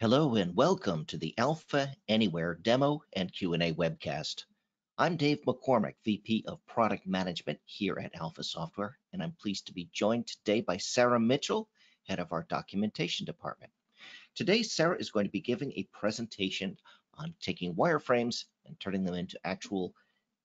Hello and welcome to the Alpha Anywhere demo and Q&A webcast. I'm Dave McCormick, VP of Product Management here at Alpha Software, and I'm pleased to be joined today by Sarah Mitchell, head of our documentation department. Today, Sarah is going to be giving a presentation on taking wireframes and turning them into actual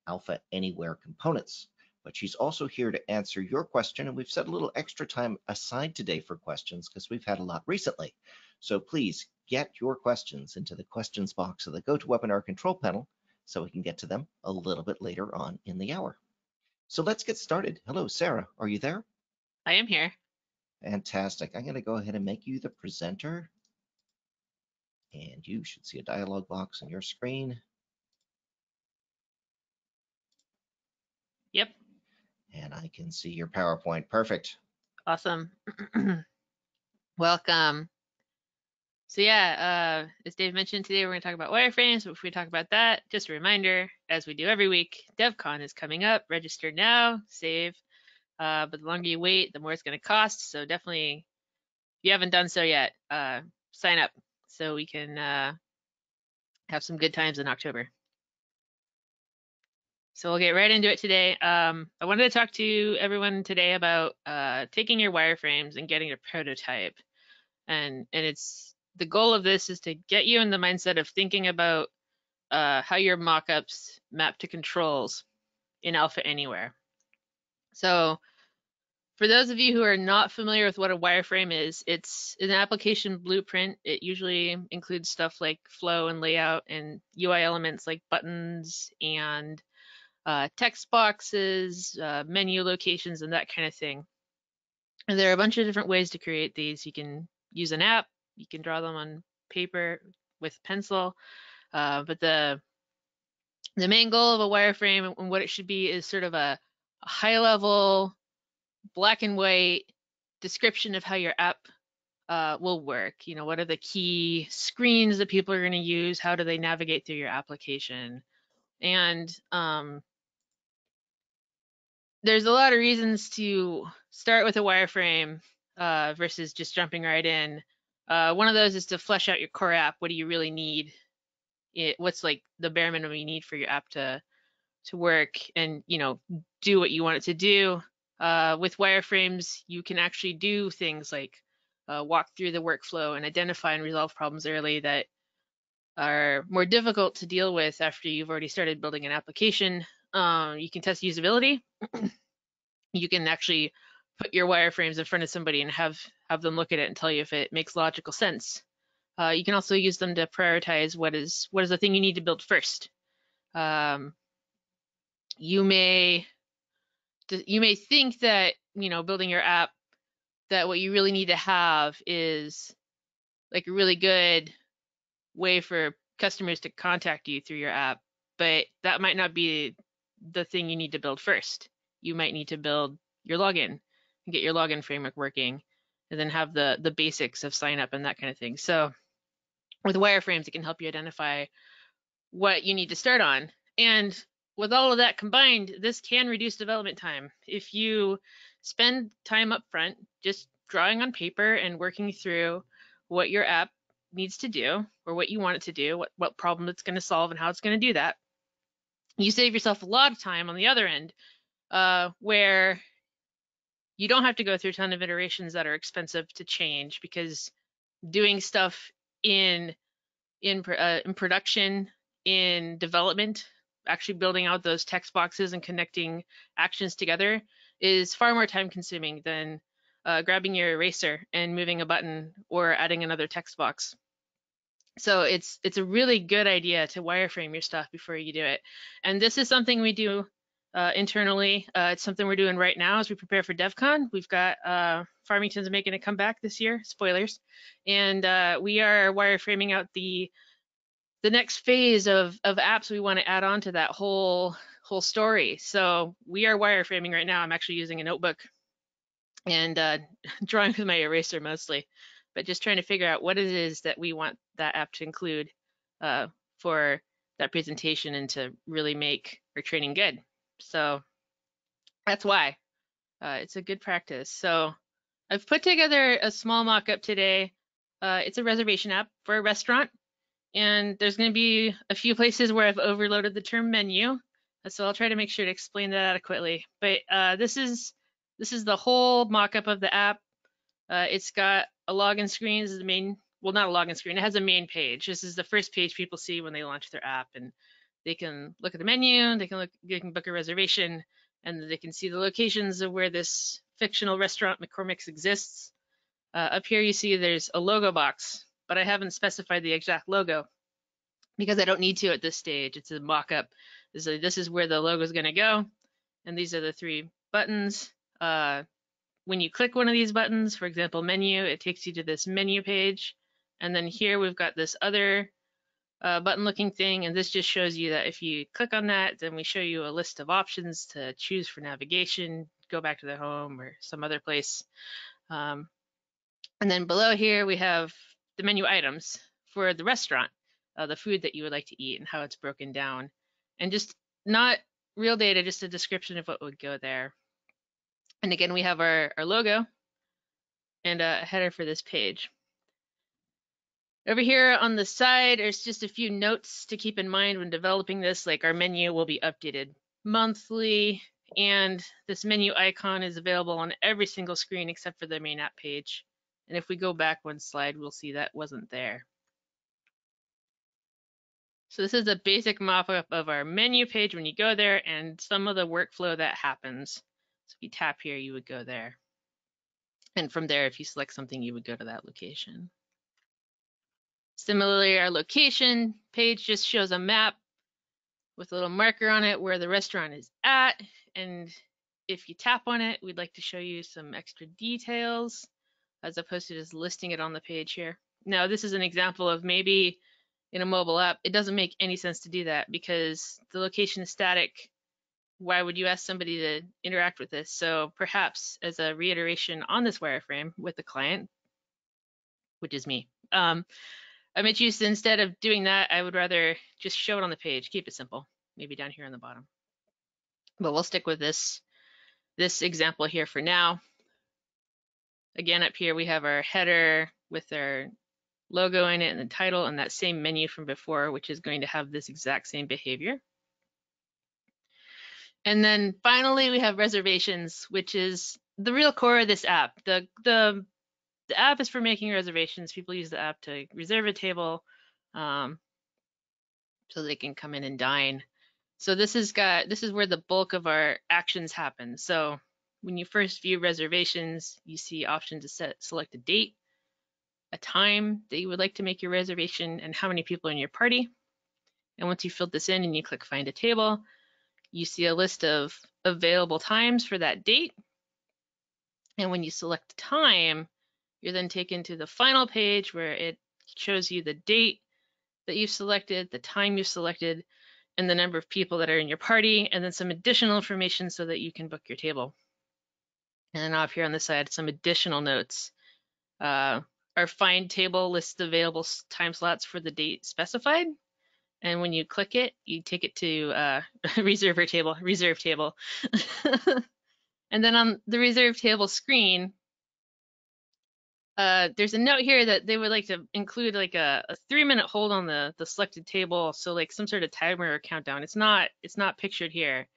Alpha Anywhere components but she's also here to answer your question. And we've set a little extra time aside today for questions because we've had a lot recently. So please get your questions into the questions box of the GoToWebinar control panel so we can get to them a little bit later on in the hour. So let's get started. Hello, Sarah, are you there? I am here. Fantastic. I'm going to go ahead and make you the presenter. And you should see a dialog box on your screen. Yep and I can see your PowerPoint. Perfect. Awesome. Welcome. So yeah, uh, as Dave mentioned today, we're going to talk about wireframes. But before we talk about that, just a reminder, as we do every week, DevCon is coming up. Register now, save. Uh, but the longer you wait, the more it's going to cost. So definitely, if you haven't done so yet, uh, sign up so we can uh, have some good times in October. So we'll get right into it today. Um, I wanted to talk to everyone today about uh, taking your wireframes and getting a prototype. And, and it's the goal of this is to get you in the mindset of thinking about uh, how your mockups map to controls in Alpha Anywhere. So for those of you who are not familiar with what a wireframe is, it's an application blueprint. It usually includes stuff like flow and layout and UI elements like buttons and uh, text boxes, uh, menu locations, and that kind of thing. And there are a bunch of different ways to create these. You can use an app, you can draw them on paper with pencil, uh, but the the main goal of a wireframe and what it should be is sort of a, a high level, black and white description of how your app uh, will work. You know, what are the key screens that people are going to use? How do they navigate through your application? And um, there's a lot of reasons to start with a wireframe uh, versus just jumping right in. Uh, one of those is to flesh out your core app. What do you really need? It, what's like the bare minimum you need for your app to to work and you know do what you want it to do. Uh, with wireframes, you can actually do things like uh, walk through the workflow and identify and resolve problems early that are more difficult to deal with after you've already started building an application um, you can test usability. you can actually put your wireframes in front of somebody and have have them look at it and tell you if it makes logical sense. Uh, you can also use them to prioritize what is what is the thing you need to build first. Um, you may you may think that you know building your app that what you really need to have is like a really good way for customers to contact you through your app, but that might not be the thing you need to build first. You might need to build your login get your login framework working and then have the the basics of sign up and that kind of thing. So with wireframes, it can help you identify what you need to start on. And with all of that combined, this can reduce development time. If you spend time up front just drawing on paper and working through what your app needs to do or what you want it to do, what, what problem it's going to solve and how it's going to do that, you save yourself a lot of time on the other end uh, where you don't have to go through a ton of iterations that are expensive to change because doing stuff in in, uh, in production in development actually building out those text boxes and connecting actions together is far more time consuming than uh, grabbing your eraser and moving a button or adding another text box so it's it's a really good idea to wireframe your stuff before you do it. And this is something we do uh, internally. Uh, it's something we're doing right now as we prepare for DevCon. We've got uh, Farmington's making a comeback this year, spoilers, and uh, we are wireframing out the the next phase of of apps we want to add on to that whole whole story. So we are wireframing right now. I'm actually using a notebook and uh, drawing with my eraser mostly but just trying to figure out what it is that we want that app to include uh, for that presentation and to really make our training good. So that's why uh, it's a good practice. So I've put together a small mock-up today Uh, it's a reservation app for a restaurant. And there's going to be a few places where I've overloaded the term menu. So I'll try to make sure to explain that adequately. But uh, this is this is the whole mock-up of the app. Uh, it's got a login screen. This is the main, well, not a login screen. It has a main page. This is the first page people see when they launch their app, and they can look at the menu. They can look, they can book a reservation, and they can see the locations of where this fictional restaurant McCormick's exists. Uh, up here, you see there's a logo box, but I haven't specified the exact logo because I don't need to at this stage. It's a mock-up. So this is where the logo is going to go, and these are the three buttons. Uh, when you click one of these buttons, for example, menu, it takes you to this menu page. And then here we've got this other uh, button looking thing. And this just shows you that if you click on that, then we show you a list of options to choose for navigation, go back to the home or some other place. Um, and then below here, we have the menu items for the restaurant, uh, the food that you would like to eat and how it's broken down. And just not real data, just a description of what would go there. And again, we have our, our logo and a header for this page. Over here on the side, there's just a few notes to keep in mind when developing this, like our menu will be updated monthly, and this menu icon is available on every single screen except for the main app page. And if we go back one slide, we'll see that wasn't there. So this is a basic mock-up of our menu page when you go there and some of the workflow that happens. So if you tap here, you would go there. And from there, if you select something, you would go to that location. Similarly, our location page just shows a map with a little marker on it where the restaurant is at. And if you tap on it, we'd like to show you some extra details as opposed to just listing it on the page here. Now, this is an example of maybe in a mobile app, it doesn't make any sense to do that because the location is static. Why would you ask somebody to interact with this? So perhaps as a reiteration on this wireframe with the client, which is me, um, I might choose instead of doing that, I would rather just show it on the page, keep it simple, maybe down here on the bottom. But we'll stick with this, this example here for now. Again, up here we have our header with our logo in it and the title and that same menu from before, which is going to have this exact same behavior. And then finally, we have reservations, which is the real core of this app. The, the, the app is for making reservations. People use the app to reserve a table um, so they can come in and dine. So this is got this is where the bulk of our actions happen. So when you first view reservations, you see options to set select a date a time that you would like to make your reservation and how many people in your party. And once you filled this in and you click find a table, you see a list of available times for that date. And when you select time, you're then taken to the final page where it shows you the date that you've selected, the time you've selected, and the number of people that are in your party, and then some additional information so that you can book your table. And then off here on the side, some additional notes. Uh, our find table lists the available time slots for the date specified. And when you click it, you take it to uh, reserver table, reserve table. and then on the reserve table screen, uh, there's a note here that they would like to include like a, a, three minute hold on the, the selected table. So like some sort of timer or countdown. It's not, it's not pictured here,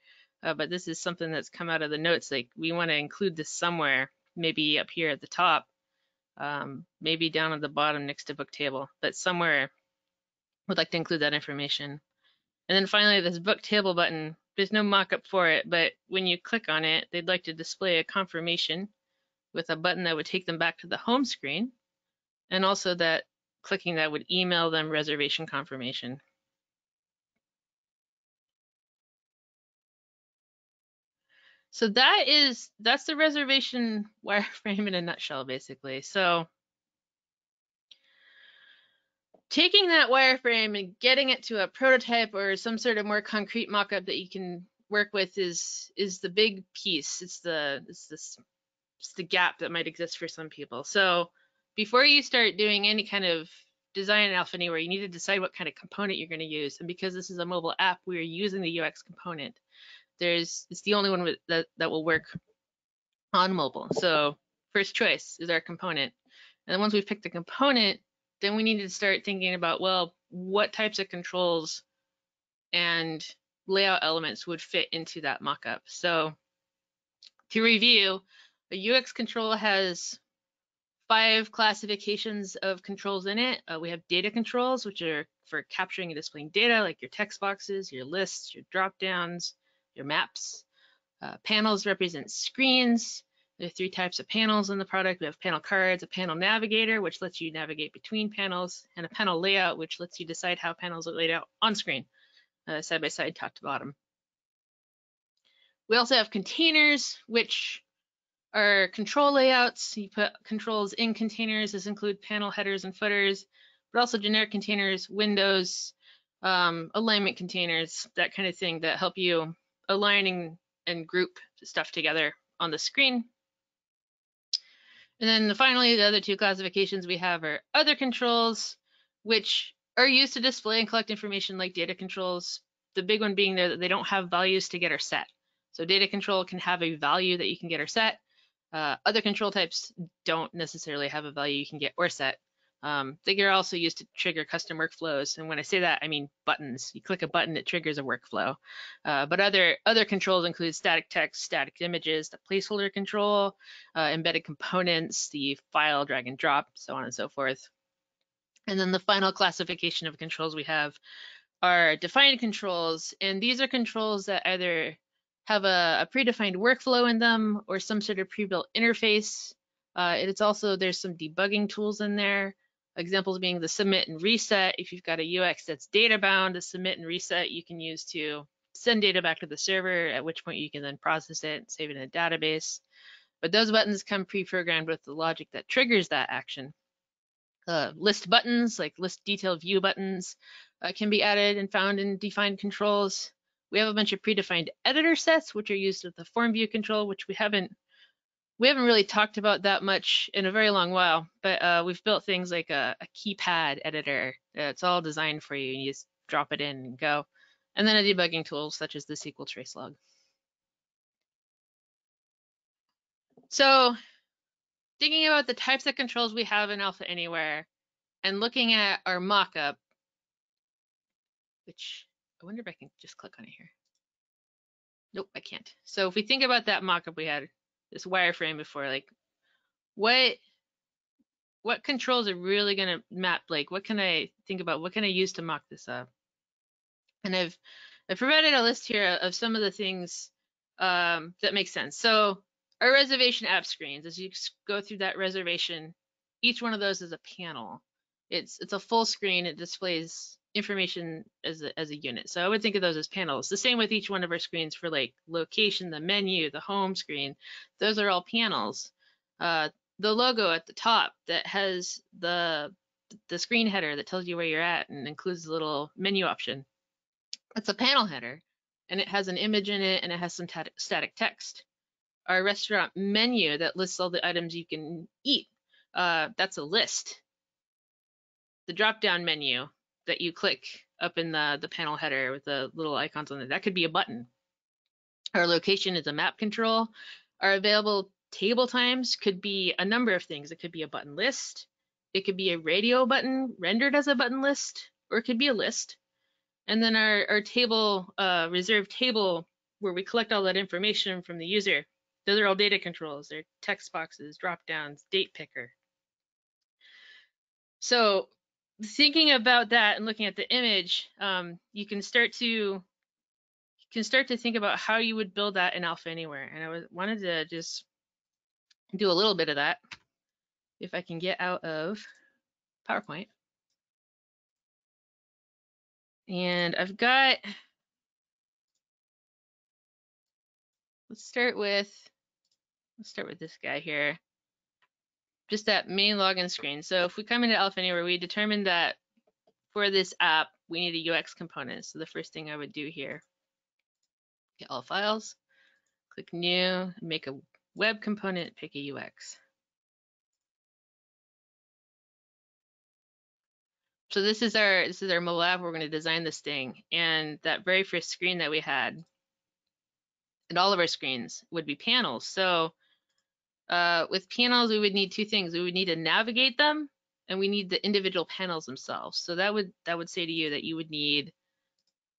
uh, but this is something that's come out of the notes. Like we want to include this somewhere, maybe up here at the top um, maybe down at the bottom next to book table, but somewhere would like to include that information. And then finally, this book table button, there's no mock-up for it, but when you click on it, they'd like to display a confirmation with a button that would take them back to the home screen, and also that clicking that would email them reservation confirmation. So that is that's the reservation wireframe in a nutshell, basically. So taking that wireframe and getting it to a prototype or some sort of more concrete mockup that you can work with is is the big piece. It's the it's this the gap that might exist for some people. So before you start doing any kind of design alpha anywhere, you need to decide what kind of component you're going to use. And because this is a mobile app, we are using the UX component there's it's the only one that that will work on mobile. So first choice is our component. And then once we've picked the component, then we need to start thinking about, well, what types of controls and layout elements would fit into that mockup. So to review, a UX control has five classifications of controls in it. Uh, we have data controls, which are for capturing and displaying data, like your text boxes, your lists, your drop downs, your maps. Uh, panels represent screens. There are three types of panels in the product. We have panel cards, a panel navigator, which lets you navigate between panels, and a panel layout, which lets you decide how panels are laid out on screen, uh, side by side, top to bottom. We also have containers, which are control layouts. You put controls in containers. This include panel headers and footers, but also generic containers, windows, um, alignment containers, that kind of thing that help you aligning and group stuff together on the screen. And then finally, the other two classifications we have are other controls, which are used to display and collect information like data controls. The big one being there that they don't have values to get or set. So data control can have a value that you can get or set. Uh, other control types don't necessarily have a value you can get or set. Um, they are also used to trigger custom workflows. And when I say that, I mean buttons. You click a button, it triggers a workflow. Uh, but other other controls include static text, static images, the placeholder control, uh, embedded components, the file drag and drop, so on and so forth. And then the final classification of controls we have are defined controls. And these are controls that either have a, a predefined workflow in them or some sort of pre-built interface. Uh, it's also, there's some debugging tools in there. Examples being the submit and reset. If you've got a UX that's data bound, the submit and reset you can use to send data back to the server, at which point you can then process it and save it in a database. But those buttons come pre-programmed with the logic that triggers that action. Uh, list buttons, like list detail view buttons, uh, can be added and found in defined controls. We have a bunch of predefined editor sets, which are used with the form view control, which we haven't we haven't really talked about that much in a very long while, but uh, we've built things like a, a keypad editor. It's all designed for you. And you just drop it in and go. And then a debugging tool such as the SQL trace log. So thinking about the types of controls we have in Alpha Anywhere and looking at our mockup, which I wonder if I can just click on it here. Nope, I can't. So if we think about that mockup we had, this wireframe before, like what what controls are really going to map like what can I think about what can I use to mock this up? And I've I've provided a list here of some of the things um, that make sense. So our reservation app screens, as you go through that reservation, each one of those is a panel. It's it's a full screen. It displays information as a, as a unit. So I would think of those as panels. The same with each one of our screens for like location, the menu, the home screen. Those are all panels. Uh, the logo at the top that has the the screen header that tells you where you're at and includes the little menu option. It's a panel header and it has an image in it and it has some static text. Our restaurant menu that lists all the items you can eat, uh, that's a list. The drop down menu that you click up in the, the panel header with the little icons on it. That could be a button. Our location is a map control. Our available table times could be a number of things. It could be a button list. It could be a radio button rendered as a button list, or it could be a list. And then our, our table, uh, reserved table, where we collect all that information from the user. Those are all data controls. They're text boxes, drop downs, date picker. So thinking about that and looking at the image, um, you can start to you can start to think about how you would build that in Alpha Anywhere. And I was, wanted to just do a little bit of that. If I can get out of PowerPoint. And I've got, let's start with, let's start with this guy here just that main login screen. So if we come into Alpha Anywhere, we determined that for this app, we need a UX component. So the first thing I would do here, get all files, click new, make a web component, pick a UX. So this is our this is our app. We're going to design this thing, and that very first screen that we had, and all of our screens would be panels. So Uh, with panels, we would need two things. We would need to navigate them and we need the individual panels themselves. So that would that would say to you that you would need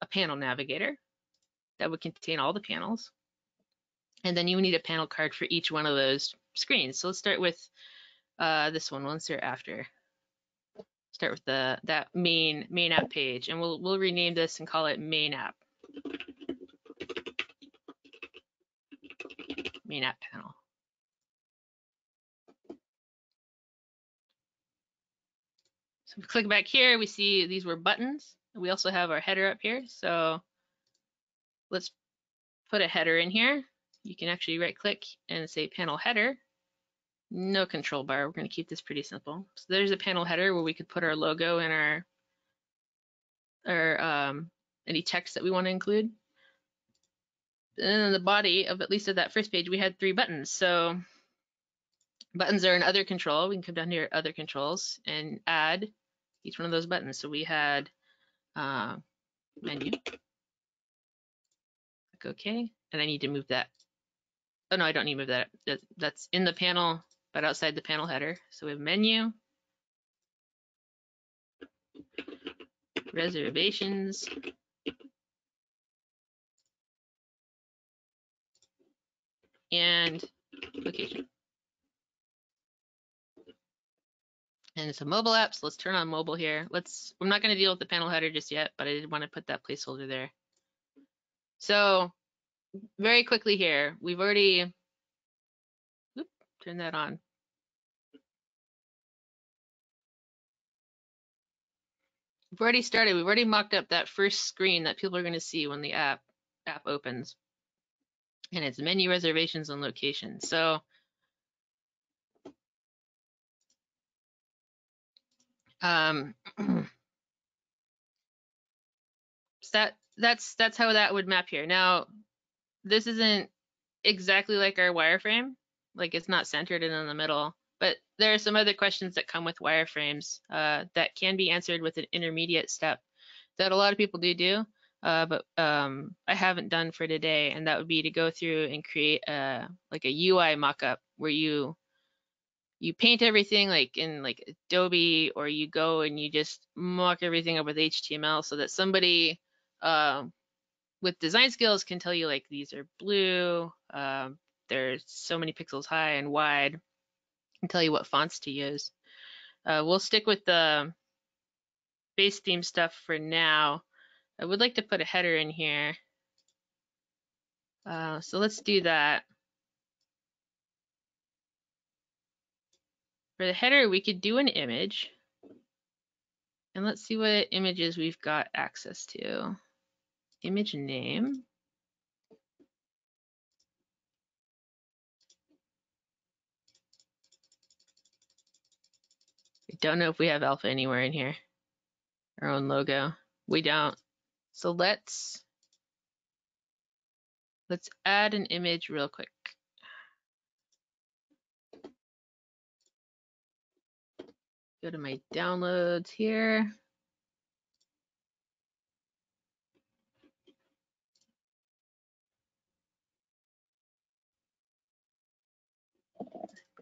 a panel navigator that would contain all the panels. And then you would need a panel card for each one of those screens. So let's start with uh, this one once they're after. Start with the that main main app page, and we'll we'll rename this and call it main app. Main app panel. So we click back here, we see these were buttons. We also have our header up here. So let's put a header in here. You can actually right click and say panel header. No control bar. We're going to keep this pretty simple. So there's a panel header where we could put our logo and our or um, any text that we want to include. And in the body of at least of that first page, we had three buttons. So buttons are in other control. We can come down here, other controls, and add each one of those buttons. So we had uh, menu. Click OK, and I need to move that. Oh no, I don't need to move that. that. That's in the panel, but outside the panel header. So we have menu, reservations, and location. And it's a mobile app, so let's turn on mobile here. Let's, I'm not gonna deal with the panel header just yet, but I did wanna put that placeholder there. So very quickly here, we've already, turn that on. We've already started, we've already mocked up that first screen that people are gonna see when the app app opens. And it's menu reservations and location. So um, so that that's that's how that would map here. Now, this isn't exactly like our wireframe, like it's not centered and in the middle, but there are some other questions that come with wireframes uh, that can be answered with an intermediate step that a lot of people do do, uh, but um, I haven't done for today, and that would be to go through and create a like a UI mockup where you you paint everything like in like Adobe or you go and you just mock everything up with HTML so that somebody uh, with design skills can tell you like these are blue, um, they're so many pixels high and wide, and tell you what fonts to use. Uh, we'll stick with the base theme stuff for now. I would like to put a header in here. Uh, so let's do that. For the header, we could do an image. And let's see what images we've got access to. Image name. I don't know if we have alpha anywhere in here. Our own logo. We don't. So let's let's add an image real quick. Go to my downloads here.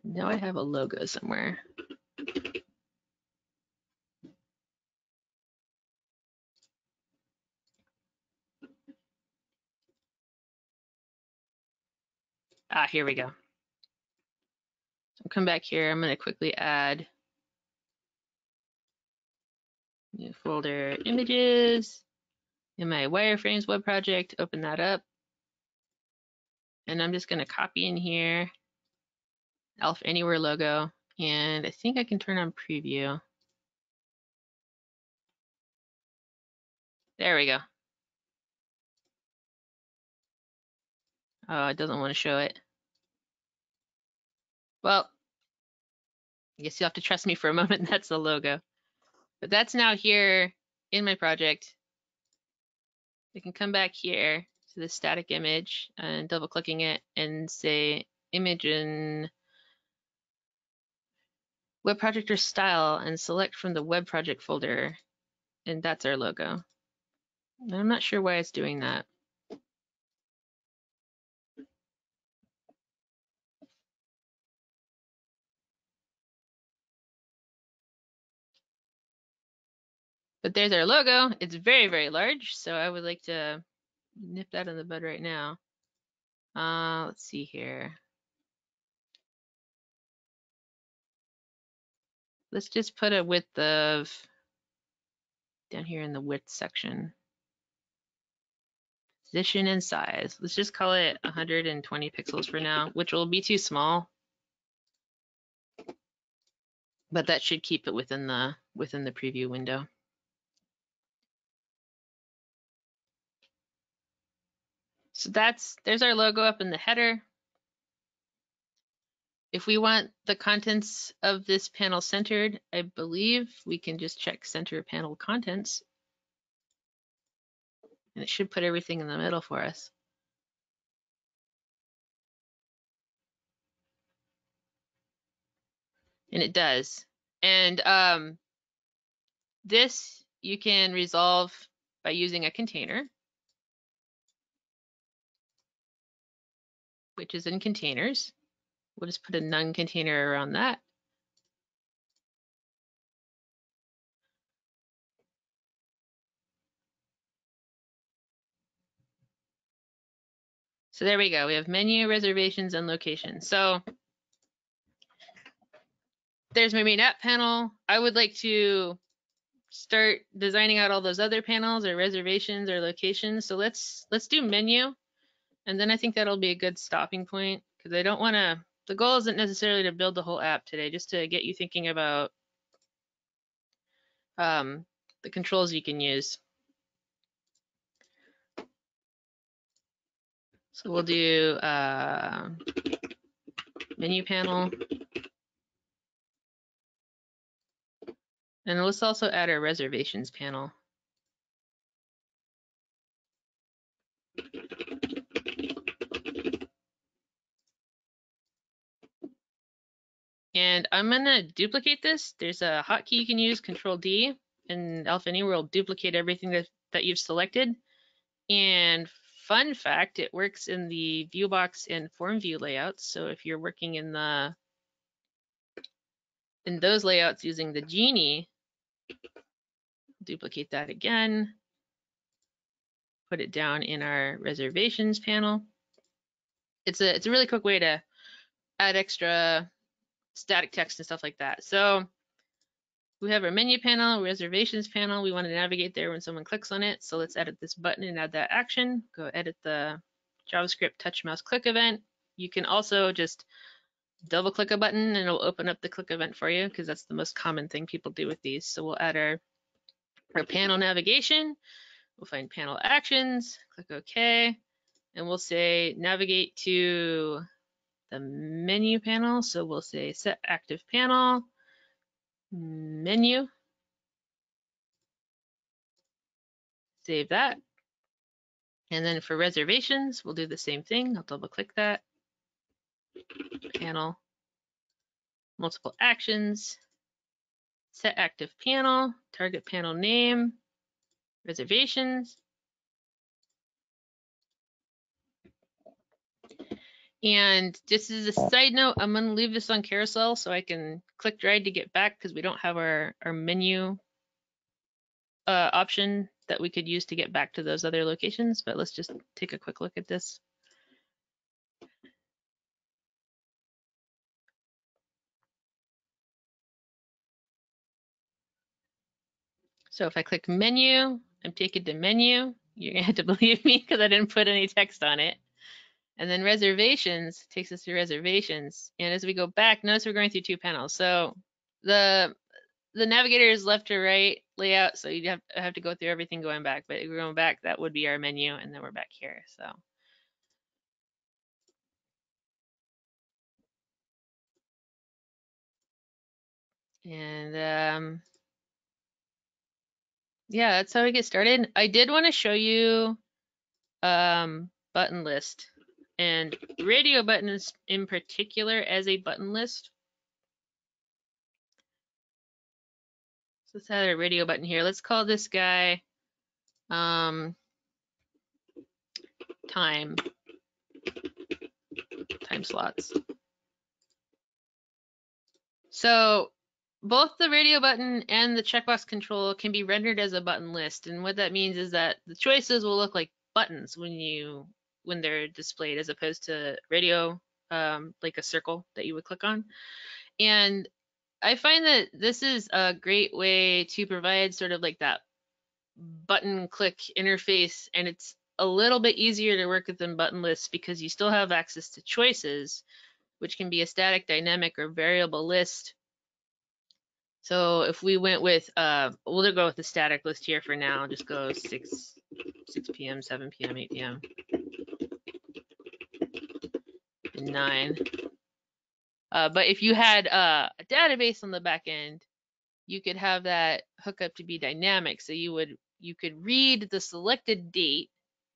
Now I have a logo somewhere. Ah, here we go. So come back here. I'm going to quickly add new folder images in my wireframes web project. Open that up. And I'm just going to copy in here Alpha Anywhere logo. And I think I can turn on preview. There we go. Oh, it doesn't want to show it. Well, I guess you'll have to trust me for a moment. That's the logo. But that's now here in my project. I can come back here to the static image and double clicking it and say image in web project or style and select from the web project folder. And that's our logo. I'm not sure why it's doing that. But there's our logo. It's very, very large. So I would like to nip that in the bud right now. Uh, let's see here. Let's just put a width of down here in the width section. Position and size. Let's just call it 120 pixels for now, which will be too small. But that should keep it within the within the preview window. So that's there's our logo up in the header. If we want the contents of this panel centered, I believe we can just check center panel contents. And it should put everything in the middle for us. And it does. And um, this you can resolve by using a container, which is in containers. We'll just put a none container around that. So there we go. We have menu, reservations, and location. So there's my main app panel. I would like to start designing out all those other panels or reservations or locations. So let's let's do menu. And then I think that'll be a good stopping point because I don't want to, the goal isn't necessarily to build the whole app today, just to get you thinking about um, the controls you can use. So we'll do uh, menu panel. And let's also add our reservations panel. And I'm gonna duplicate this. There's a hotkey you can use, Control D, and Alpha Anywhere will duplicate everything that, that you've selected. And fun fact, it works in the viewbox and form view layouts. So if you're working in the in those layouts using the Genie, duplicate that again, put it down in our reservations panel. It's a it's a really quick way to add extra static text and stuff like that. So we have our menu panel, reservations panel. We want to navigate there when someone clicks on it. So let's edit this button and add that action. Go edit the JavaScript touch mouse click event. You can also just double click a button and it'll open up the click event for you because that's the most common thing people do with these. So we'll add our, our panel navigation. We'll find panel actions, click OK, and we'll say navigate to the menu panel. So we'll say set active panel, menu, save that. And then for reservations, we'll do the same thing. I'll double click that. Panel, multiple actions, set active panel, target panel name, reservations, And just as a side note, I'm going to leave this on carousel so I can click drag to get back because we don't have our, our menu uh, option that we could use to get back to those other locations. But let's just take a quick look at this. So if I click menu, I'm taken to menu. You're gonna have to believe me because I didn't put any text on it. And then reservations takes us to reservations. And as we go back, notice we're going through two panels. So the the navigator is left to right layout, so you have, have to go through everything going back. But if we're going back, that would be our menu, and then we're back here. So and um, yeah, that's how we get started. I did want to show you um, button list and radio buttons in particular as a button list. So let's add a radio button here. Let's call this guy um, time, time slots. So both the radio button and the checkbox control can be rendered as a button list. And what that means is that the choices will look like buttons when you when they're displayed as opposed to radio um, like a circle that you would click on. And I find that this is a great way to provide sort of like that button click interface and it's a little bit easier to work with than button lists because you still have access to choices which can be a static dynamic or variable list. So if we went with uh we'll go with the static list here for now. Just go 6 6 p.m 7 p.m 8 p.m 9 uh, but if you had uh, a database on the back end, you could have that hookup to be dynamic. So you would you could read the selected date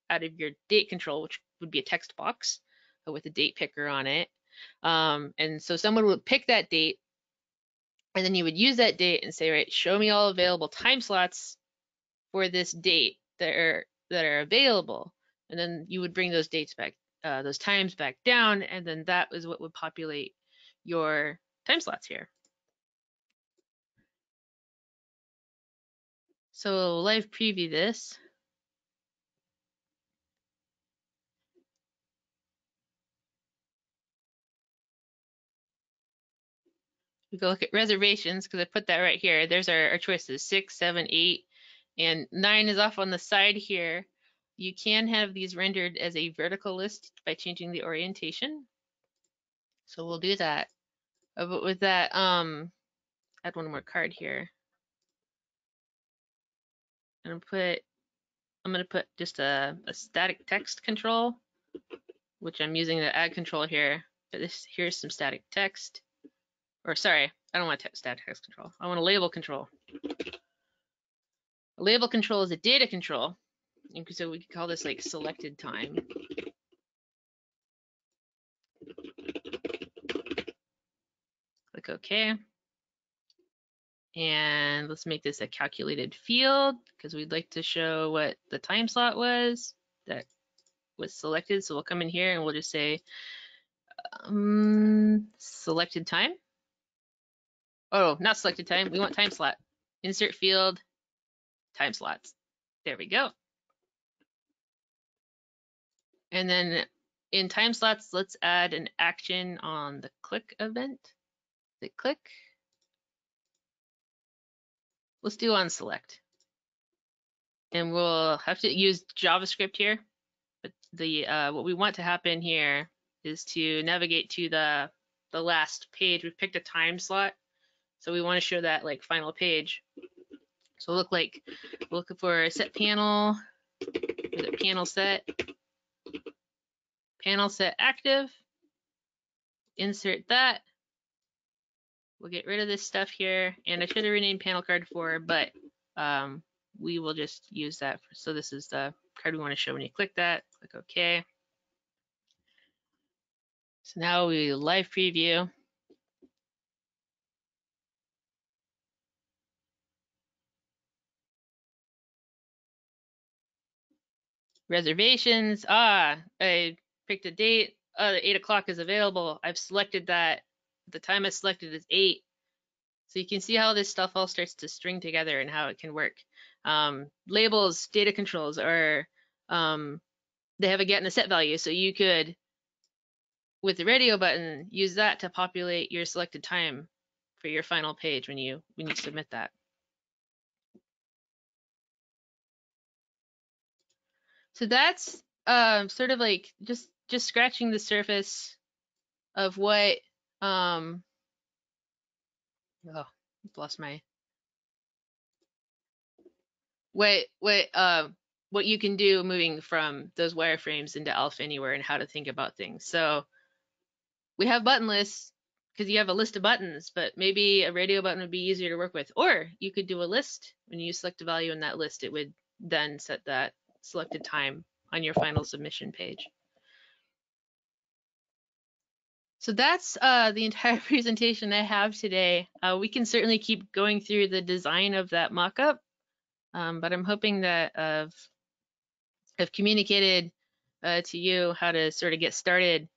out of your date control, which would be a text box with a date picker on it. Um, and so someone would pick that date, and then you would use that date and say, right, show me all available time slots for this date that are that are available, and then you would bring those dates back, uh, those times back down, and then that is what would populate your time slots here. So live preview this. We go look at reservations because I put that right here. There's our, our choices, six, seven, eight, and nine is off on the side here. You can have these rendered as a vertical list by changing the orientation. So we'll do that. Uh, but with that, um, add one more card here. I'm gonna put, I'm gonna put just a, a static text control, which I'm using the add control here. But this here's some static text, or sorry, I don't want static text control. I want a label control. A label control is a data control, so we could call this like selected time. Click OK. And let's make this a calculated field because we'd like to show what the time slot was that was selected. So we'll come in here and we'll just say um, selected time. Oh, not selected time. We want time slot. Insert field, time slots. There we go. And then in time slots, let's add an action on the click event The click. Let's do on select. And we'll have to use JavaScript here. But the uh, what we want to happen here is to navigate to the the last page. We've picked a time slot. So we want to show that like final page. So look like we'll look for a set panel, the panel set, panel set active, insert that, We'll get rid of this stuff here, and I should have renamed panel card 4, but um, we will just use that. For, so this is the card we want to show when you click that. Click OK. So now we live preview. Reservations. Ah, I picked a date. Uh, 8 o'clock is available. I've selected that the time I selected is eight. So you can see how this stuff all starts to string together and how it can work. Um, labels, data controls are, um, they have a get and a set value. So you could, with the radio button, use that to populate your selected time for your final page when you when you submit that. So that's um, sort of like just just scratching the surface of what um, oh, lost my. What what uh what you can do moving from those wireframes into Alpha Anywhere and how to think about things. So we have button lists because you have a list of buttons, but maybe a radio button would be easier to work with. Or you could do a list. When you select a value in that list, it would then set that selected time on your final submission page. So that's uh, the entire presentation I have today. Uh, we can certainly keep going through the design of that mockup, um, but I'm hoping that I've, I've communicated uh, to you how to sort of get started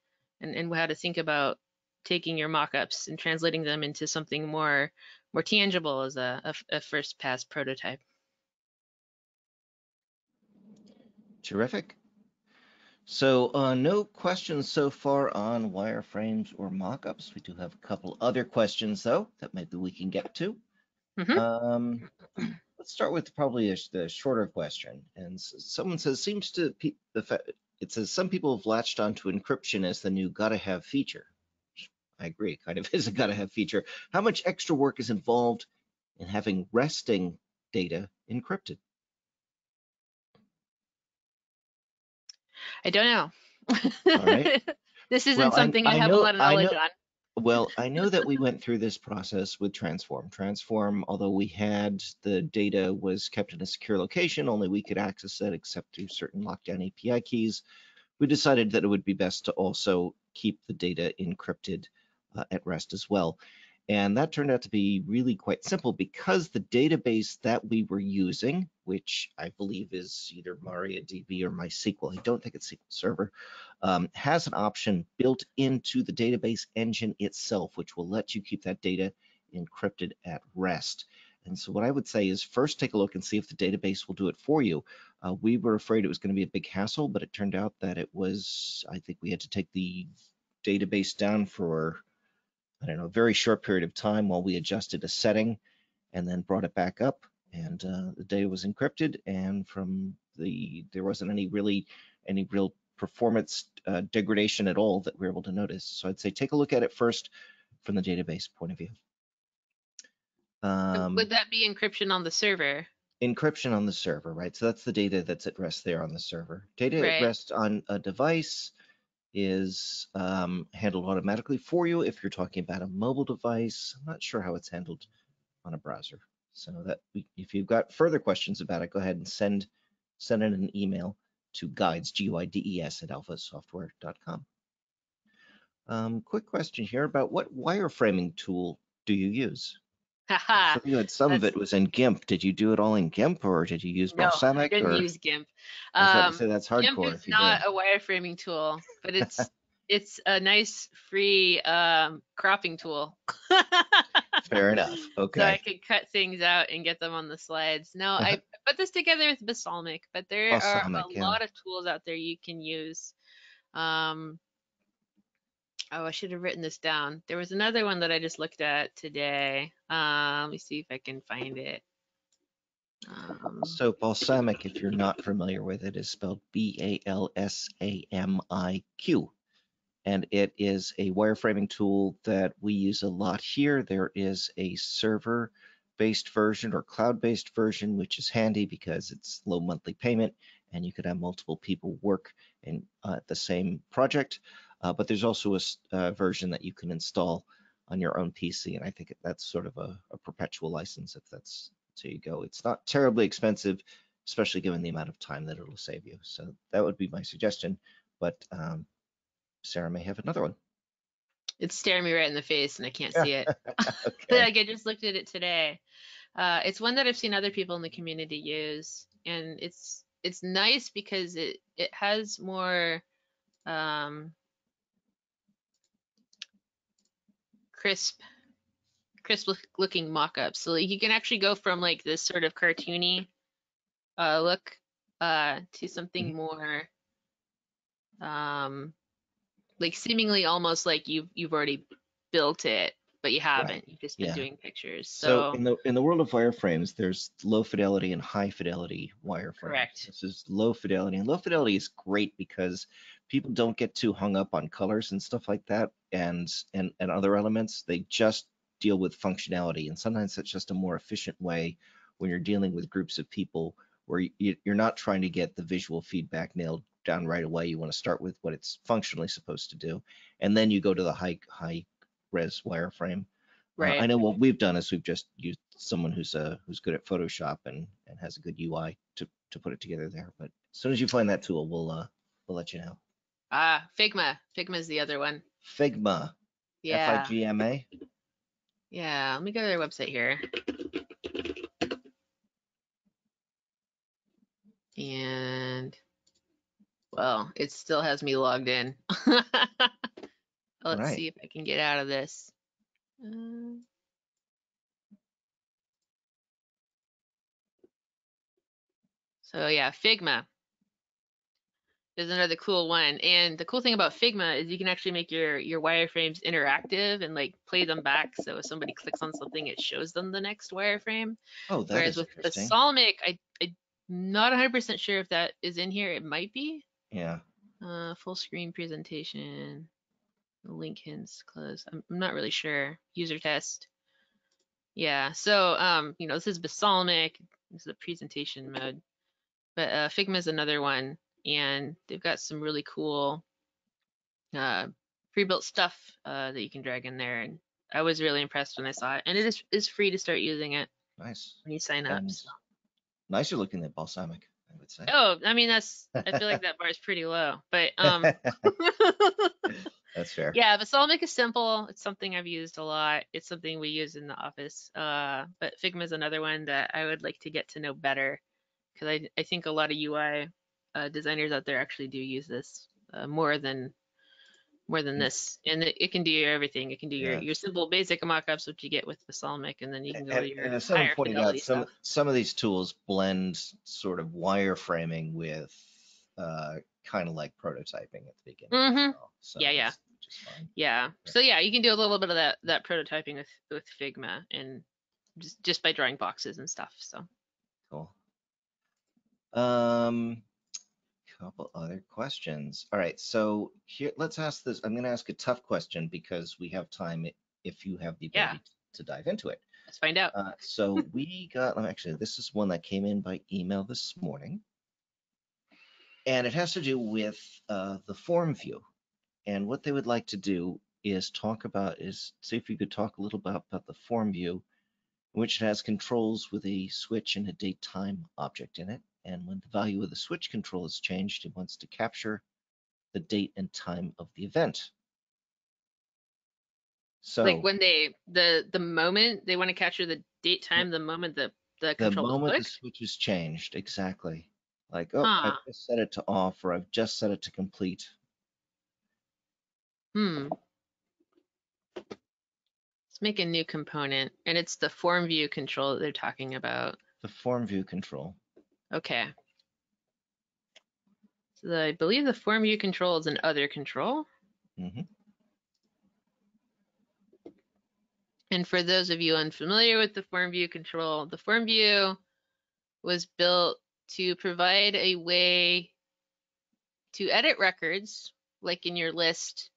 and, and how to think about taking your mockups and translating them into something more more tangible as a first pass prototype. Terrific. So uh, no questions so far on wireframes or mockups. We do have a couple other questions though that maybe we can get to. Mhm. Um, let's start with probably a the shorter question. And someone says, seems to the it says some people have latched onto encryption as the new gotta have feature. I agree, kind of is a gotta have feature. How much extra work is involved in having resting data encrypted? I don't know. right. this isn't Well, something I, I have know- a lot of knowledge know- on. Well, I know that we went through this process with Transform. Transform, although we had the data was kept in a secure location, only we could access it except through certain lockdown API keys. We decided that it would be best to also keep the data encrypted uh, at rest as well. And that turned out to be really quite simple because the database that we were using, which I believe is either MariaDB or MySQL, I don't think it's SQL Server, um, has an option built into the database engine itself, which will let you keep that data encrypted at rest. And so what I would say is first take a look and see if the database will do it for you. Uh, we were afraid it was going to be a big hassle, but it turned out that it was, I think we had to take the database down for, I don't know, a very short period of time while we adjusted a setting and then brought it back up and uh, the data was encrypted and from the, there wasn't any really, any real performance uh, degradation at all that we're able to notice. So I'd say take a look at it first from the database point of view. Um, Would that be encryption on the server? encryption on the server, right? So that's the data that's at rest there on the server. Data Right. at rest on a device is um, handled automatically for you. If you're talking about a mobile device, I'm not sure how it's handled on a browser. So that we- if you've got further questions about it, go ahead and send send in an email to guides, G-U-I-D-E-S at alphasoftware.com. Um, quick question here about what wireframing tool do you use? So you had some of it was in GIMP. Did you do it all in GIMP or did you use No, I Balsamiq? didn't or use GIMP. I was about Um, to say that's hardcore. GIMP is not did. a wireframing tool, but it's it's a nice free um, cropping tool. Fair enough. Okay. So I could cut things out and get them on the slides. No, I put this together with Balsamiq, but there are a yeah. lot of tools out there you can use. Um, oh, I should have written this down. There was another one that I just looked at today. Um, let me see if I can find it. Um, So Balsamiq, if you're not familiar with it, is spelled B-A-L-S-A-M-I-Q. And it is a wireframing tool that we use a lot here. There is a server-based version or cloud-based version, which is handy because it's low monthly payment and you could have multiple people work in uh, the same project. Uh, but there's also a uh, version that you can install on your own PC, and I think that's sort of a, a perpetual license if that's so you go. It's not terribly expensive, especially given the amount of time that it'll save you. So that would be my suggestion. But um, Sarah may have another one. it's staring me right in the face and I can't see it. okay. like I just looked at it today. Uh, it's one that I've seen other people in the community use, and it's it's nice because it it has more um, crisp crisp looking mock-ups. So like, you can actually go from like this sort of cartoony uh, look uh, to something more um, like seemingly almost like you've you've already built it, but you haven't. You've just been yeah. doing pictures. So So, in the in the world of wireframes, there's low fidelity and high fidelity wireframes. Correct. This is low fidelity, and low fidelity is great because people don't get too hung up on colors and stuff like that, and and and other elements. They just deal with functionality, and sometimes that's just a more efficient way when you're dealing with groups of people where you, you're not trying to get the visual feedback nailed down right away. You want to start with what it's functionally supposed to do, and then you go to the high high res wireframe. Uh, right. I know what we've done is we've just used someone who's uh who's good at Photoshop and and has a good UI to to put it together there. But as soon as you find that tool, we'll uh we'll let you know. Ah, uh, Figma. Figma is the other one. Figma. Yeah. F-I-G-M-A. Yeah, let me go to their website here. And well, it still has me logged in. Let's right. see if I can get out of this. Uh, so yeah, Figma is another cool one. And the cool thing about Figma is you can actually make your your wireframes interactive and like play them back. So if somebody clicks on something, it shows them the next wireframe. Oh, that Whereas is with interesting. Balsamiq, I I'm not 100% sure if that is in here. It might be. Yeah. Uh, full screen presentation, link hints, close. I'm, I'm not really sure. User test. Yeah, so um, you know, this is Balsamiq. This is the presentation mode. But uh, Figma is another one, and they've got some really cool uh, pre-built stuff uh, that you can drag in there. And I was really impressed when I saw it. And it is is free to start using it Nice. when you sign up. So. nicer looking than Balsamiq, I would say. Oh, I mean that's I feel like that bar is pretty low, but um. That's fair. Yeah, Balsamiq is simple. It's something I've used a lot. It's something we use in the office. Uh, but Figma is another one that I would like to get to know better because I, I think a lot of UI uh, designers out there actually do use this uh, more than more than Mm. this, and it, it can do everything. It can do your Yeah. your simple basic mockups, which you get with Balsamiq, and then you can go And, to your and as someone higher pointed out, some stuff. some of these tools blend sort of wireframing with uh, kind of like prototyping at the beginning. Mhm. well. So Yeah, yeah. Yeah. So yeah, you can do a little bit of that that prototyping with with Figma and just just by drawing boxes and stuff. So. Cool. Um, couple other questions. All right, so here, let's ask this. I'm going to ask a tough question because we have time if you have the Yeah. ability to dive into it. Let's find out. Uh, so we got, actually, this is one that came in by email this morning. And it has to do with uh, the form view. And what they would like to do is talk about, is see if you could talk a little about, about the form view, which has controls with a switch and a date time object in it. And when the value of the switch control is changed, it wants to capture the date and time of the event. So like when they the the moment they want to capture the date time, the moment the the the control is moment the switch is changed, exactly. Like, oh, Huh. I've just set it to off or I've just set it to complete. Hmm. Let's make a new component, and it's the form view control that they're talking about. The form view control. Okay. So I believe the form view control is an other control. Mm -hmm. And for those of you unfamiliar with the form view control, the form view was built to provide a way to edit records, like in your list,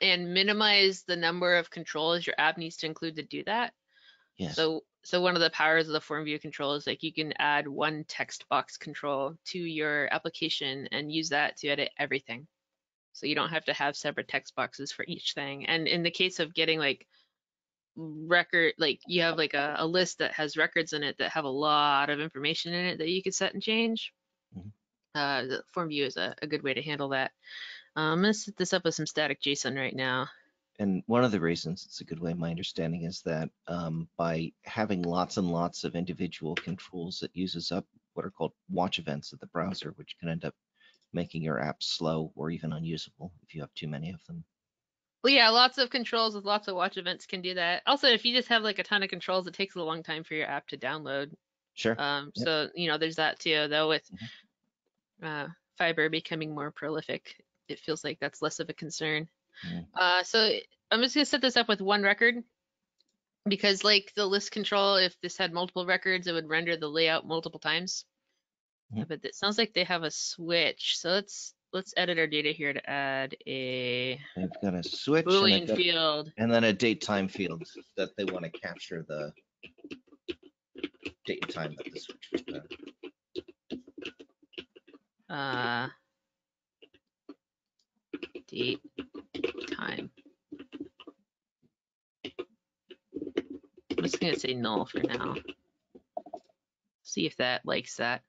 and minimize the number of controls your app needs to include to do that. Yes. So, so one of the powers of the form view control is like you can add one text box control to your application and use that to edit everything. So you don't have to have separate text boxes for each thing. And in the case of getting like record, like you have like a, a list that has records in it that have a lot of information in it that you could set and change. Mhm. Uh, the form view is a, a good way to handle that. Um, I'm gonna set this up with some static JSON right now. And one of the reasons it's a good way, my understanding is that um, by having lots and lots of individual controls, it uses up what are called watch events of the browser, which can end up making your app slow or even unusable if you have too many of them. Well, yeah, lots of controls with lots of watch events can do that. Also, if you just have like a ton of controls, it takes a long time for your app to download. Sure. Um, Yep. so you know, there's that too. Though with Mhm. uh, Fiber becoming more prolific, it feels like that's less of a concern. Mm. Uh, so I'm just gonna set this up with one record because, like the list control, if this had multiple records, it would render the layout multiple times. Mhm. But it sounds like they have a switch. So let's let's edit our data here to add a They've got a switch boolean they've got- field. and then a date time field that they want to capture the date and time that the switch was done. uh, date, time. I'm just gonna say null for now. See if that likes that.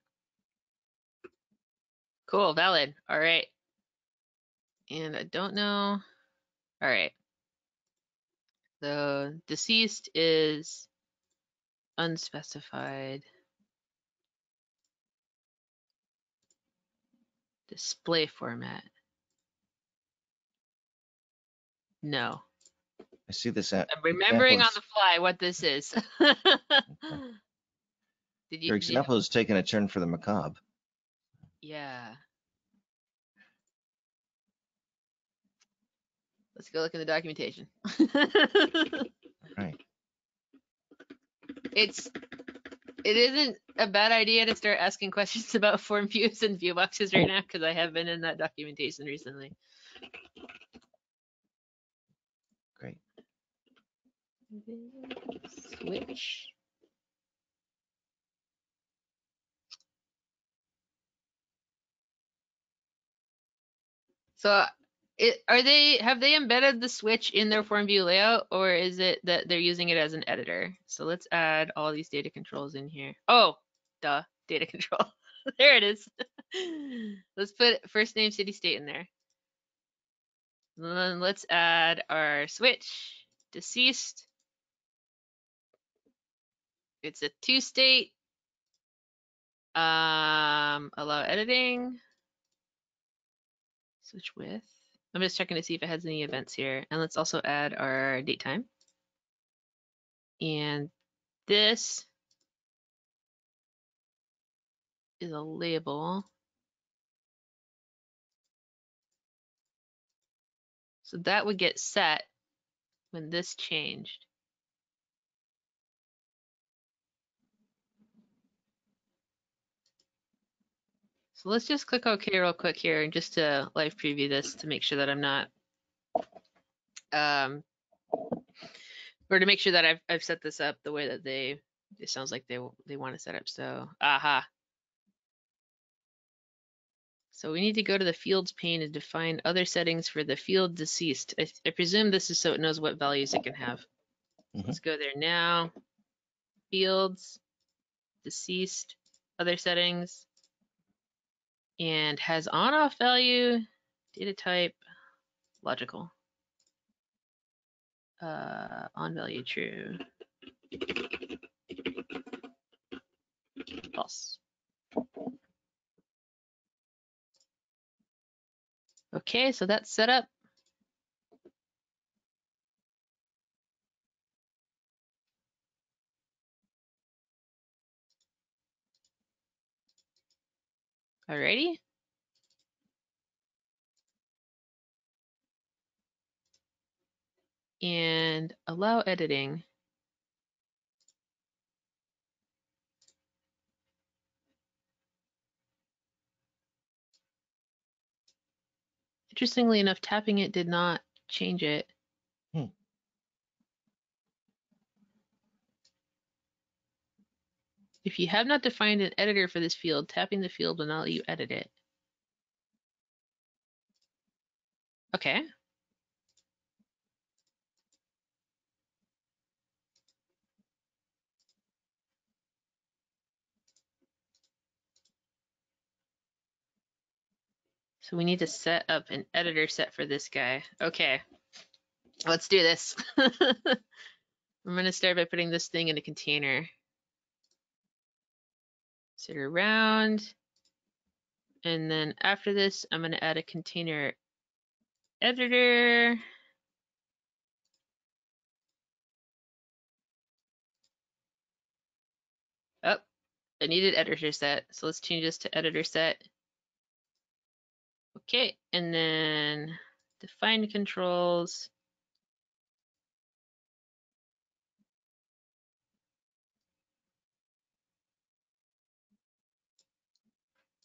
Cool, valid. All right. And I don't know. All right. The deceased is unspecified. Display format. No. I see this at I'm remembering on the fly what this is. Did you? Your example is taking a turn for the macabre. Yeah. Let's go look in the documentation. Right. It's it isn't a bad idea to start asking questions about form views and view boxes right oh. now because I have been in that documentation recently. Great. Switch. So it, are they have they embedded the switch in their form view layout or is it that they're using it as an editor? So let's add all these data controls in here. Oh, duh, data control. there it is. let's put first name, city, state in there. And then let's add our switch, deceased. It's a two state. Um, allow editing. Switch with. I'm just checking to see if it has any events here. And let's also add our date time. And this is a label. So that would get set when this changed. So let's just click OK real quick here and just to live preview this to make sure that I'm not, um, or to make sure that I've, I've set this up the way that they, it sounds like they, they want to set up. So, aha. So we need to go to the fields pane and define other settings for the field deceased. I, I presume this is so it knows what values it can have. Mhm. Let's go there now. Fields, deceased, other settings, and has on off value, data type, logical. Uh, on value true. False. Okay, so that's set up. Alrighty. And allow editing. Interestingly enough, tapping it did not change it. If you have not defined an editor for this field, tapping the field will not let you edit it. Okay. So we need to set up an editor set for this guy. Okay, let's do this. I'm gonna start by putting this thing in a container. Sit around. And then after this, I'm gonna add a container editor. Oh, I needed editor set. So let's change this to editor set. Okay, and then define controls.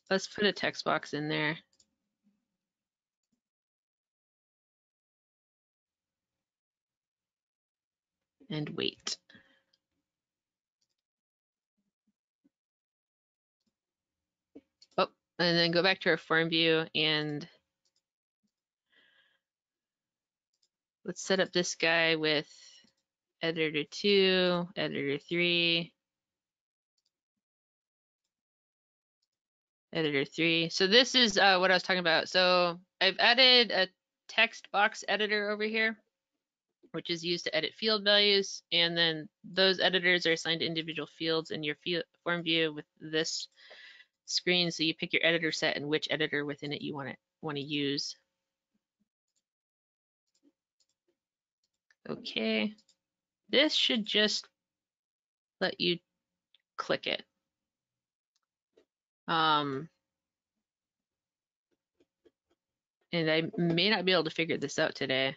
Let's put a text box in there. And wait. Oh, and then go back to our form view and let's set up this guy with editor two, editor three, editor three. So this is uh, what I was talking about. So I've added a text box editor over here, which is used to edit field values. And then those editors are assigned to individual fields in your field form view with this screen. So you pick your editor set and which editor within it you want to want to use. Okay, this should just let you click it. Um, and I may not be able to figure this out today.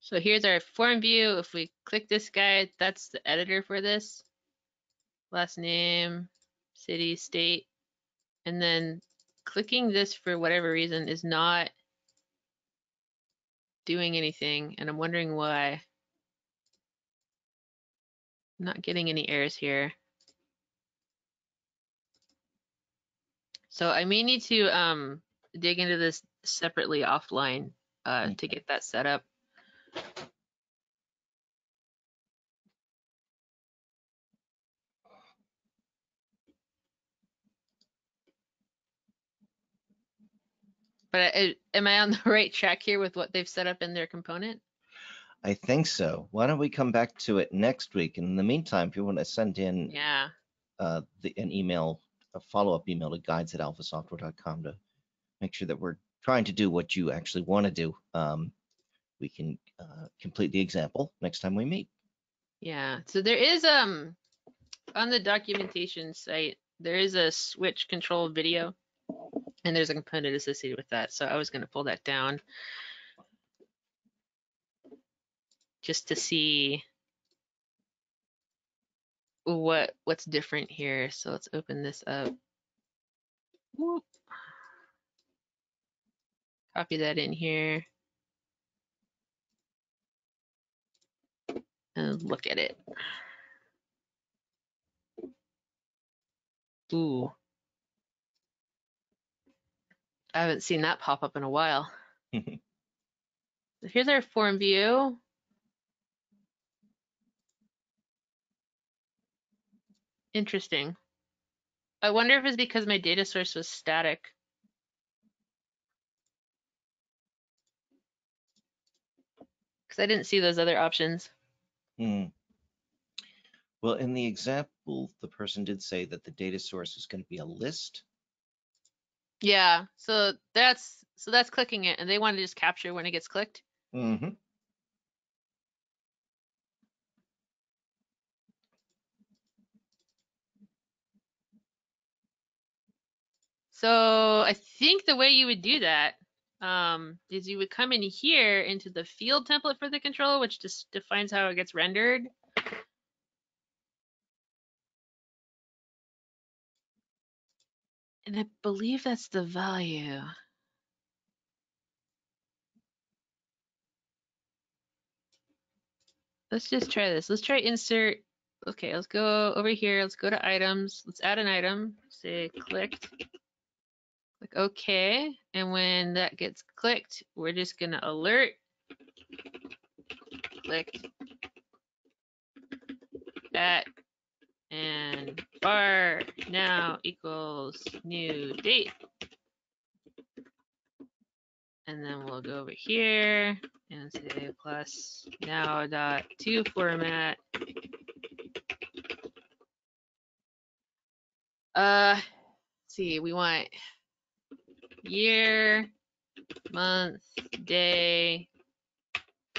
So here's our form view. If we click this guy, that's the editor for this. Last name, city, state. And then clicking this for whatever reason is not doing anything. And I'm wondering why. I'm not getting any errors here. So I may need to um, dig into this separately offline uh, to get that set up. But I, am I on the right track here with what they've set up in their component? I think so. Why don't we come back to it next week? And in the meantime, if you want to send in Yeah. uh, the, an email, a follow-up email to guides at alphasoftware.com to make sure that we're trying to do what you actually want to do, um, we can uh, complete the example next time we meet. Yeah. So there is um on the documentation site there is a switch control video and there's a component associated with that. So I was going to pull that down just to see what what's different here. So let's open this up. Whoop. Copy that in here. And look at it. Ooh. I haven't seen that pop up in a while. so here's our form view. Interesting. I wonder if it's because my data source was static. Because I didn't see those other options. Hmm. Well, in the example, the person did say that the data source is going to be a list. Yeah, so that's so that's clicking it, and they want to just capture when it gets clicked. Mm-hmm. So I think the way you would do that um, is you would come in here into the field template for the control, which just defines how it gets rendered. And I believe that's the value. Let's just try this. Let's try insert. Okay, let's go over here. Let's go to items. Let's add an item. Say clicked. Click OK. And when that gets clicked, we're just going to alert. Clicked. At and var now equals new date. And then we'll go over here and say plus now dot to format. Uh, see, we want year, month, day,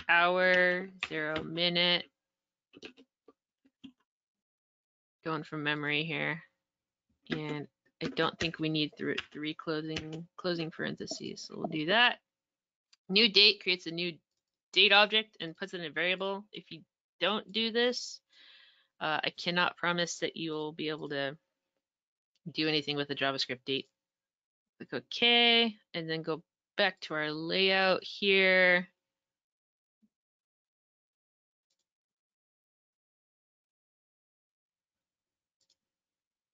hour, zero minute. Going from memory here. And I don't think we need th three closing closing parentheses, so we'll do that. New date creates a new date object and puts it in a variable. If you don't do this, uh, I cannot promise that you will be able to do anything with the JavaScript date. Click OK, and then go back to our layout here.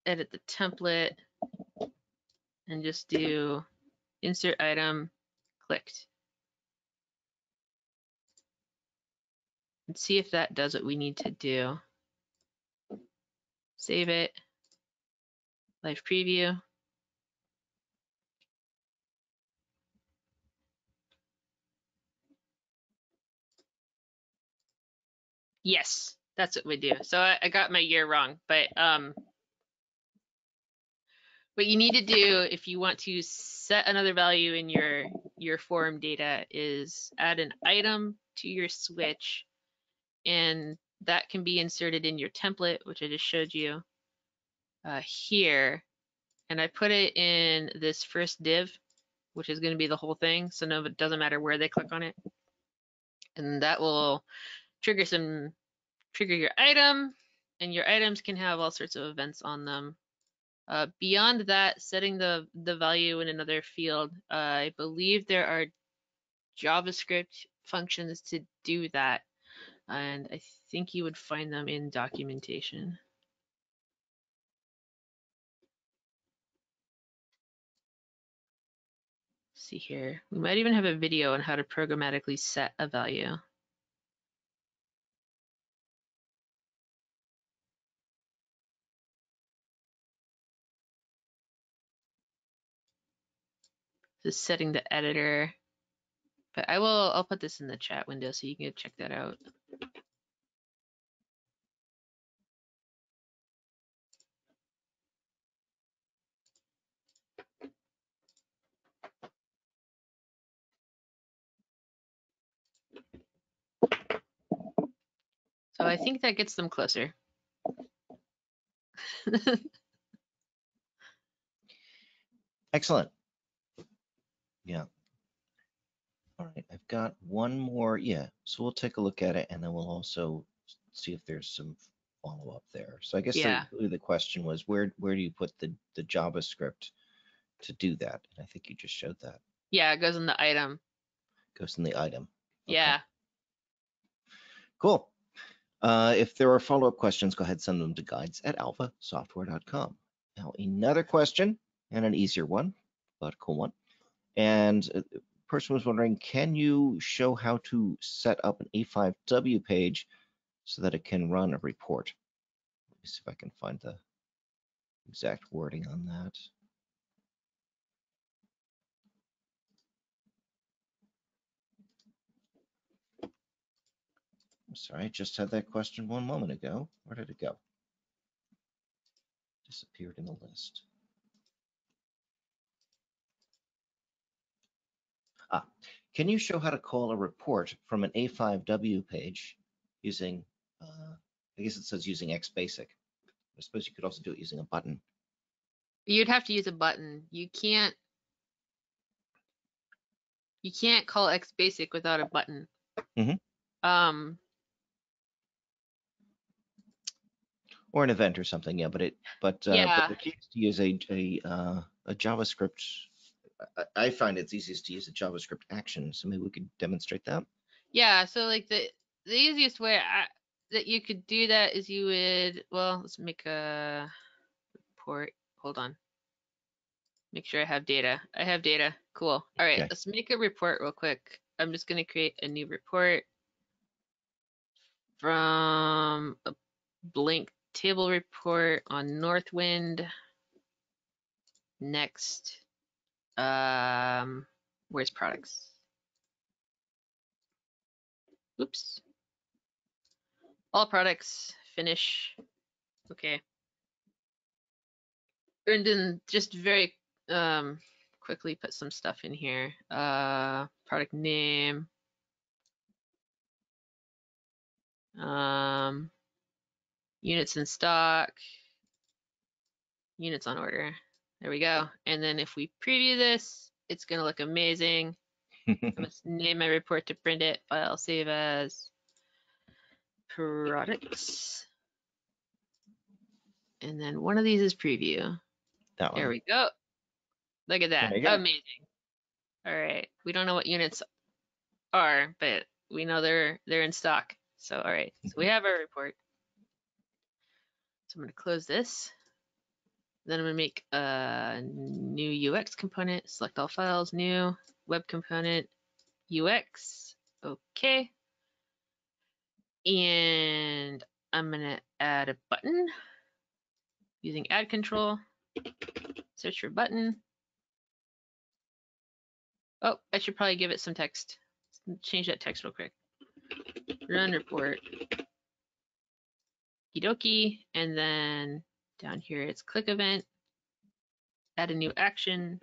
Edit the template and just do insert item clicked. And see if that does what we need to do. Save it. Live preview. Yes, that's what we do. So I, I got my year wrong, but um, what you need to do if you want to set another value in your your form data is add an item to your switch and that can be inserted in your template which I just showed you uh, here. And I put it in this first div which is going to be the whole thing so no it doesn't matter where they click on it. And that will trigger some trigger your item and your items can have all sorts of events on them uh, beyond that, setting the, the value in another field, uh, I believe there are JavaScript functions to do that. And I think you would find them in documentation. see here. We might even have a video on how to programmatically set a value. Just setting the editor. But I will, I'll put this in the chat window so you can check that out. So I think that gets them closer. Excellent. Yeah. All right, I've got one more. Yeah, so we'll take a look at it and then we'll also see if there's some follow up there. So I guess Yeah. the, really the question was where where do you put the the JavaScript to do that? And I think you just showed that. yeah, it goes in the item. Goes in the item. Okay. Yeah. Cool. Uh, if there are follow-up questions, go ahead, send them to guides at alphasoftware.com. Now, another question and an easier one, but a cool one. And uh, the person was wondering, can you show how to set up an A5W page so that it can run a report? Let me see if I can find the exact wording on that. I'm sorry, I just had that question one moment ago. Where did it go? Disappeared in the list. Can you show how to call a report from an A5W page using, uh, I guess it says using XBasic. I suppose you could also do it using a button. You'd have to use a button. You can't you can't call XBasic without a button. Mm -hmm. Um Or an event or something, yeah, but it, but, uh, but Yeah. the key is to use a, a, uh, a JavaScript. I, find it's easiest to use a JavaScript action, so maybe we could demonstrate that. yeah, so like the the easiest way I, that you could do that is you would well, let's make a report. Hold on. Make sure I have data. I have data. Cool. All right, Okay. let's make a report real quick. I'm just going to create a new report from a blank table report on Northwind. Next, um, where's products? Oops. All products, finish. Okay. And then just very um quickly put some stuff in here. Uh product name. Um units in stock. Units on order. There we go. And then if we preview this, it's gonna look amazing. I'm gonna name my report to print it. File save as products. And then one of these is preview. That one. There we go. Look at that. Go. Amazing. All right. We don't know what units are, but we know they're they're in stock. So all right. So we have our report. So I'm going to close this. Then I'm going to make a new UX component, select all files, new web component, UX. Okay. And I'm going to add a button using add control. Search for button. Oh, I should probably give it some text. Change that text real quick. Run report. Okie dokie. And then down here it's click event. add a new action,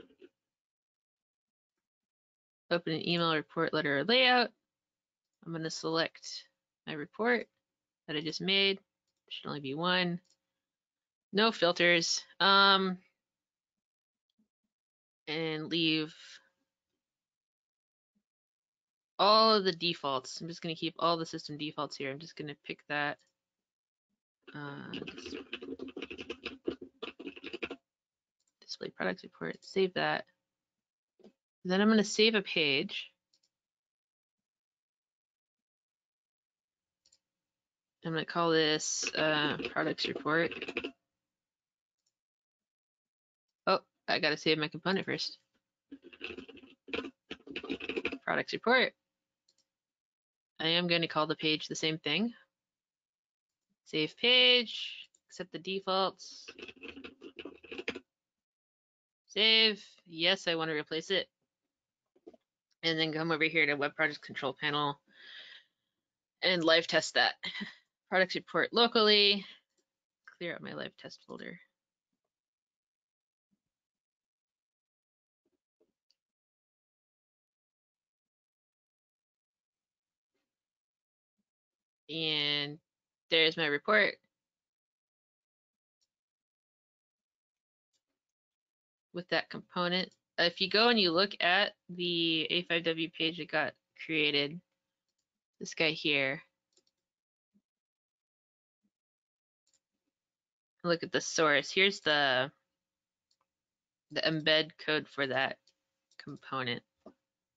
open an email report letter or layout. I'm going to select my report that I just made. Should only be one. No filters. Um, and leave all of the defaults. I'm just going to keep all the system defaults here. I'm just going to pick that. Uh, display products report, save that. Then I'm going to save a page. I'm going to call this uh, products report. Oh, I got to save my component first. Products report. I am going to call the page the same thing. Save page, accept the defaults. Save. Yes, I want to replace it. And then come over here to Web Project Control Panel and live test that. Product report locally. Clear out my live test folder. And there's my report. With that component. Uh, If you go and you look at the A5W page that got created, this guy here. Look at the source. Here's the the embed code for that component.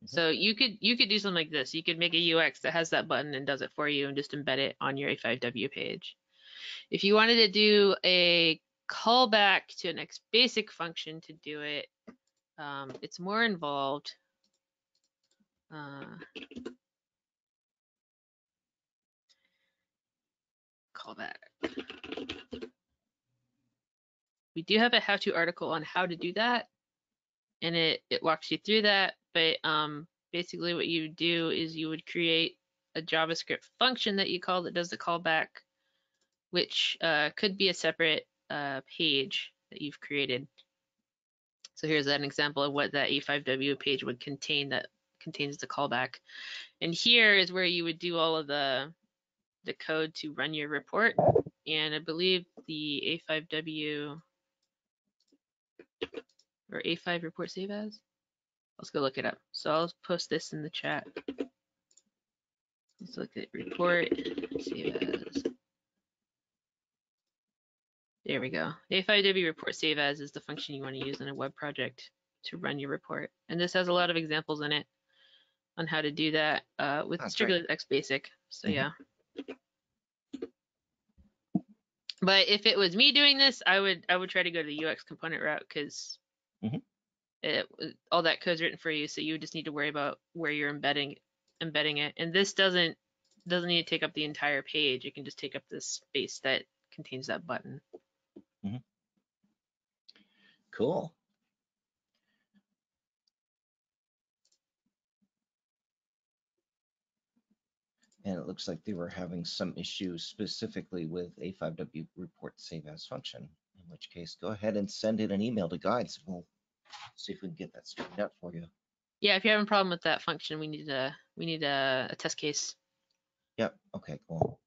So you could you could do something like this. You could make a UX that has that button and does it for you and just embed it on your A5W page. If you wanted to do a callback to an X basic function to do it, um, it's more involved. Uh, callback. We do have a how-to article on how to do that, and it it walks you through that. But um, basically, what you do is you would create a JavaScript function that you call that does the callback, which uh, could be a separate uh, page that you've created. So here's an example of what that A5W page would contain that contains the callback. And here is where you would do all of the the code to run your report. And I believe the A5W or A5 report save as. Let's go look it up. So I'll post this in the chat. Let's look at report save as. There we go. A5W report save as is the function you want to use in a web project to run your report. And this has a lot of examples in it on how to do that uh, with That's strictly XBasic. So Mhm. yeah. But if it was me doing this, I would I would try to go to the UX component route because Mhm. it all that code's written for you. So you just need to worry about where you're embedding embedding it. And this doesn't doesn't need to take up the entire page. It can just take up the space that contains that button. Cool. And it looks like they were having some issues specifically with A5W report save as function, in which case go ahead and send in an email to guides. We'll see if we can get that straightened out for you. Yeah, if you're having a problem with that function, we need a we need a, a test case. Yep, okay, cool.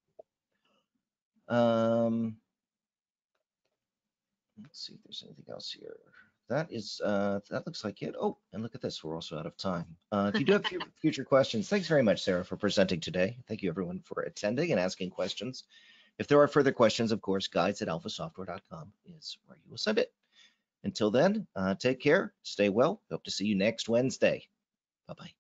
Um, let's see if there's anything else here. That is, uh, that looks like it. Oh, and look at this, we're also out of time. Uh, if you do have future questions, thanks very much, Sarah, for presenting today. Thank you everyone for attending and asking questions. If there are further questions, of course, guides at alphasoftware.com is where you will send it. Until then, uh, take care, stay well. Hope to see you next Wednesday. Bye-bye.